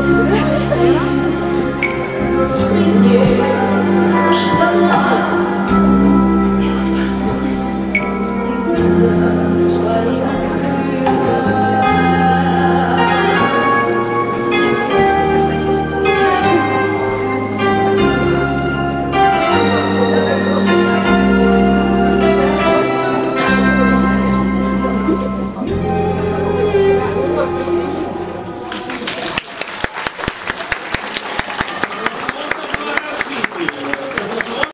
我就是这样